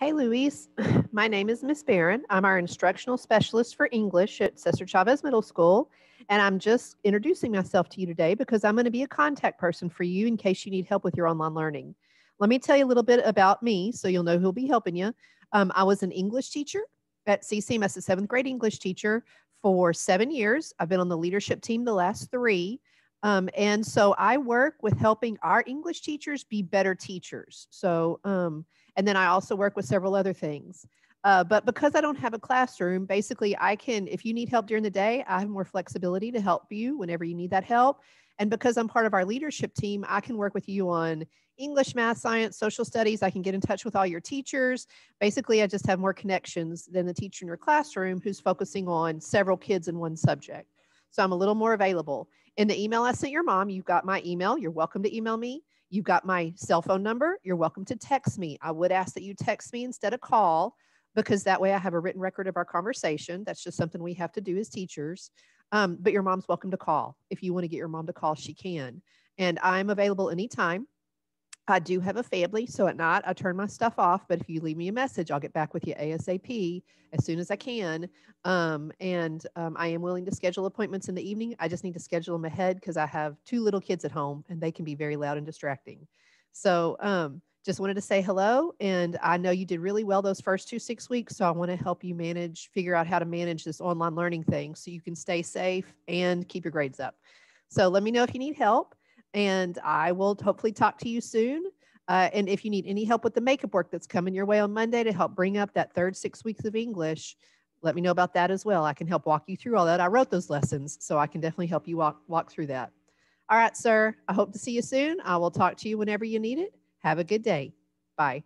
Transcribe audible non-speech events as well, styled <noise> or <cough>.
Hey, Luis. <laughs> My name is Miss Barron. I'm our instructional specialist for English at Cesar Chavez Middle School. And I'm just introducing myself to you today because I'm going to be a contact person for you in case you need help with your online learning. Let me tell you a little bit about me so you'll know who'll be helping you. Um, I was an English teacher at CCMS, a seventh grade English teacher for seven years. I've been on the leadership team the last three. Um, and so I work with helping our English teachers be better teachers. So, um, and then I also work with several other things. Uh, but because I don't have a classroom, basically I can, if you need help during the day, I have more flexibility to help you whenever you need that help. And because I'm part of our leadership team, I can work with you on English, math, science, social studies. I can get in touch with all your teachers. Basically, I just have more connections than the teacher in your classroom who's focusing on several kids in one subject. So I'm a little more available. In the email I sent your mom, you've got my email. You're welcome to email me. You've got my cell phone number. You're welcome to text me. I would ask that you text me instead of call because that way I have a written record of our conversation. That's just something we have to do as teachers. Um, but your mom's welcome to call. If you want to get your mom to call, she can. And I'm available anytime. I do have a family, so at night I turn my stuff off. But if you leave me a message, I'll get back with you ASAP as soon as I can. Um, and um, I am willing to schedule appointments in the evening. I just need to schedule them ahead because I have two little kids at home and they can be very loud and distracting. So um, just wanted to say hello. And I know you did really well those first two six weeks. So I want to help you manage, figure out how to manage this online learning thing so you can stay safe and keep your grades up. So let me know if you need help and I will hopefully talk to you soon. Uh, and if you need any help with the makeup work that's coming your way on Monday to help bring up that third six weeks of English, let me know about that as well. I can help walk you through all that. I wrote those lessons, so I can definitely help you walk, walk through that. All right, sir. I hope to see you soon. I will talk to you whenever you need it. Have a good day. Bye.